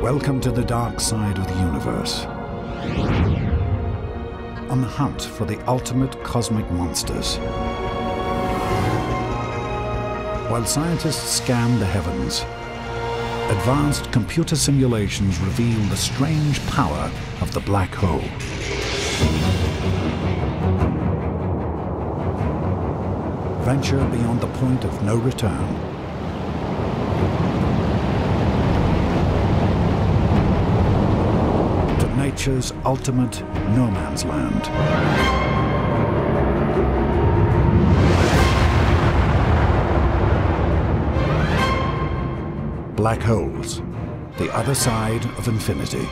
Welcome to the dark side of the universe. On the hunt for the ultimate cosmic monsters. While scientists scan the heavens, advanced computer simulations reveal the strange power of the black hole. Venture beyond the point of no return. Nature's ultimate no man's land. Black holes, the other side of infinity.